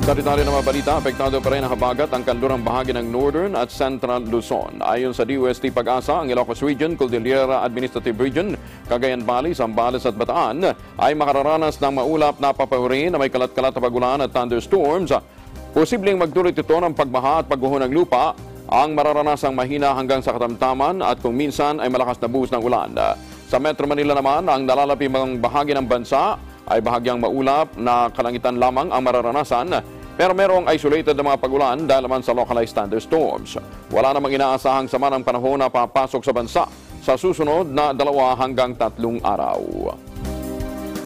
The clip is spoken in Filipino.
Sa detalye ng mga balita, apektado pa rin ang habagat ang kanlurang bahagi ng Northern at Central Luzon. Ayon sa DOST Pag-asa, ang Ilocos Region, Cordillera Administrative Region, Cagayan Valley, Zambales at Bataan ay makararanas ng maulap na papawiri na may kalat-kalat na pagulan at thunderstorms. Posibleng magdulot ito ng pagbaha at pagguho ng lupa ang mararanasang mahina hanggang sa katamtaman at kung minsan ay malakas na buhos ng ulan. Sa Metro Manila naman, ang nalalapimang bahagi ng bansa ay bahagyang maulap na kalangitan lamang ang mararanasan pero merong isolated na mga pagulan dahil naman sa localized thunderstorms. Wala namang inaasahang sama ng panahon na papasok sa bansa sa susunod na dalawa hanggang tatlong araw.